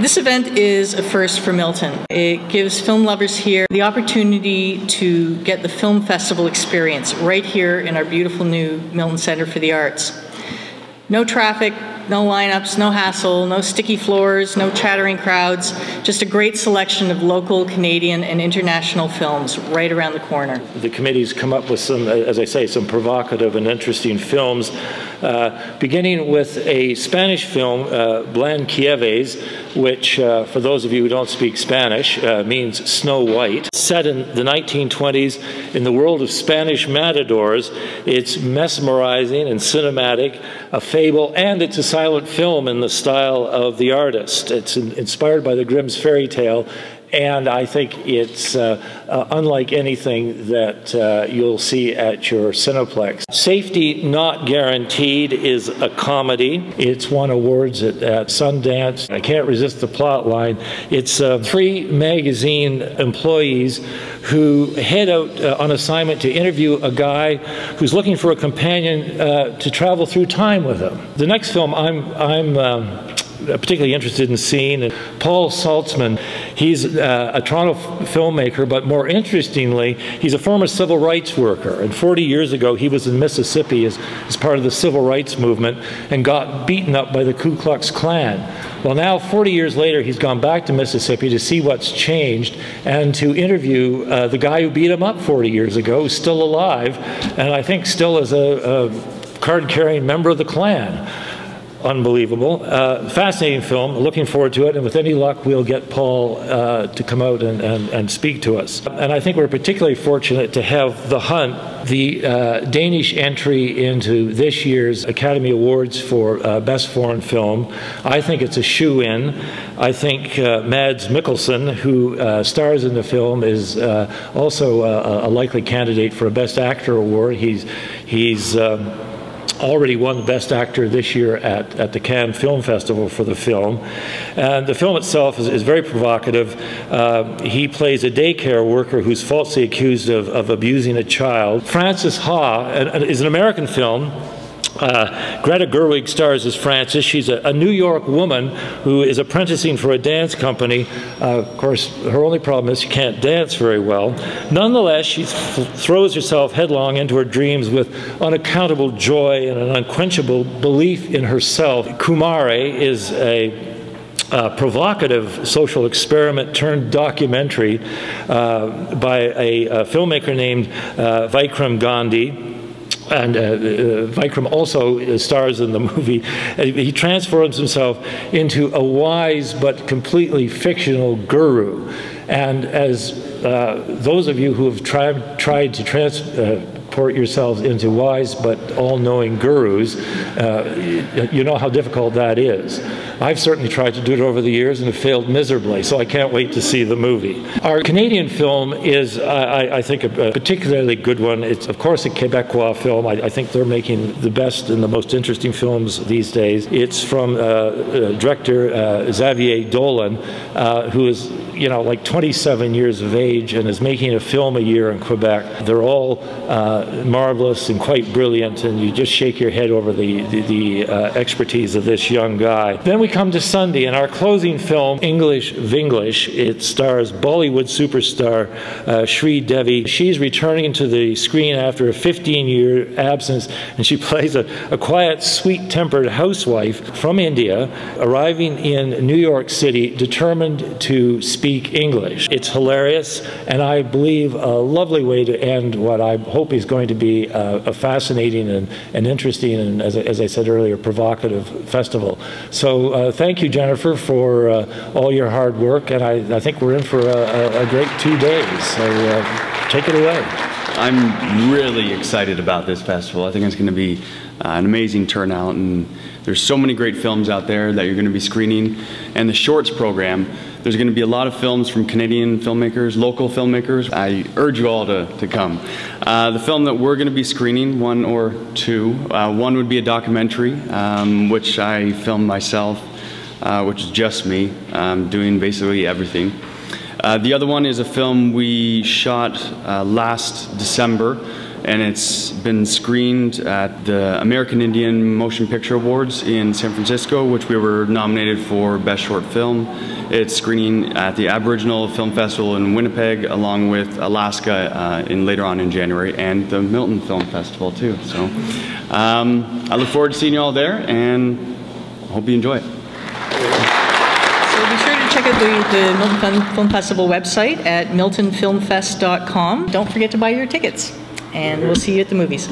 This event is a first for Milton. It gives film lovers here the opportunity to get the film festival experience right here in our beautiful new Milton Center for the Arts. No traffic, no lineups, no hassle, no sticky floors, no chattering crowds, just a great selection of local, Canadian, and international films right around the corner. The committee's come up with some, as I say, some provocative and interesting films, uh, beginning with a Spanish film, uh, Blancanieves, which, uh, for those of you who don't speak Spanish, uh, means Snow White. Set in the 1920s in the world of Spanish matadors, it's mesmerizing and cinematic, a fable, and it's a silent film in the style of the artist. It's inspired by the Grimm's fairy tale and I think it's uh, uh, unlike anything that uh, you'll see at your Cineplex. Safety Not Guaranteed is a comedy. It's won awards at, at Sundance. I can't resist the plot line. It's uh, three magazine employees who head out uh, on assignment to interview a guy who's looking for a companion uh, to travel through time with him. The next film I'm, I'm um, particularly interested in seeing. And Paul Saltzman, he's uh, a Toronto filmmaker, but more interestingly, he's a former civil rights worker. And 40 years ago, he was in Mississippi as, as part of the civil rights movement and got beaten up by the Ku Klux Klan. Well, now, 40 years later, he's gone back to Mississippi to see what's changed and to interview uh, the guy who beat him up 40 years ago, who's still alive, and I think still is a, a card carrying member of the Klan unbelievable. Uh, fascinating film. Looking forward to it. And with any luck, we'll get Paul uh, to come out and, and, and, speak to us. And I think we're particularly fortunate to have The Hunt, the uh, Danish entry into this year's Academy Awards for uh, Best Foreign Film. I think it's a shoe in. I think uh, Mads Mikkelsen, who uh, stars in the film, is also a, a, likely candidate for a Best Actor award. He's, he's um, already won Best Actor this year at, at the Cannes Film Festival for the film. And the film itself is, is very provocative. Uh, he plays a daycare worker who's falsely accused of, of abusing a child. Frances Ha is an American film uh, Greta Gerwig stars as Frances. She's a, a, New York woman who is apprenticing for a dance company. Uh, of course, her only problem is she can't dance very well. Nonetheless, she th throws herself headlong into her dreams with unaccountable joy and an unquenchable belief in herself. Kumare is a uh, provocative social experiment turned documentary uh, by a, a, filmmaker named uh, Vikram Gandhi and uh, uh, Vikram also stars in the movie. He transforms himself into a wise but completely fictional guru. And as uh, those of you who have tried, tried to transport yourselves into wise but all knowing gurus, uh, you know how difficult that is. I've certainly tried to do it over the years and have failed miserably, so I can't wait to see the movie. Our Canadian film is, I, I think, a, particularly good one. It's, of course, a Quebecois film. I, I, think they're making the best and the most interesting films these days. It's from uh, uh, director uh, Xavier Dolan, uh, who is, you know, like 27 years of age and is making a film a year in Quebec. They're all uh, marvelous and quite brilliant, and you just shake your head over the, the, the uh, expertise of this young guy. Then we come to Sunday, in our closing film, English Vinglish, it stars Bollywood superstar uh, Devi. She's returning to the screen after a 15 year absence, and she plays a, a quiet, sweet tempered housewife from India arriving in New York City determined to speak English. It's hilarious, and I believe a lovely way to end what I hope is going to be a, a fascinating and, and interesting and, as, as I said earlier, provocative festival. So, uh, uh, thank you, Jennifer, for uh, all your hard work, and I, I think we're in for a, a great two days. So uh, take it away. I'm really excited about this festival. I think it's going to be uh, an amazing turnout, and there's so many great films out there that you're going to be screening. And the shorts program, there's going to be a lot of films from Canadian filmmakers, local filmmakers. I urge you all to, to come. Uh, the film that we're going to be screening, one or two, uh, one would be a documentary, um, which I filmed myself uh, which is just me um, doing basically everything. Uh, the other one is a film we shot uh, last December. and it's been screened at the American Indian Motion Picture Awards in San Francisco, which we were nominated for Best Short Film. It's screening at the Aboriginal Film Festival in Winnipeg, along with Alaska uh, in later on in January, and the Milton Film Festival too. So um, I look forward to seeing you all there, and hope you enjoy it. Check out the, the Milton Film- Film Festival website at miltonfilmfest.com. Don't forget to buy your tickets, and we'll see you at the movies.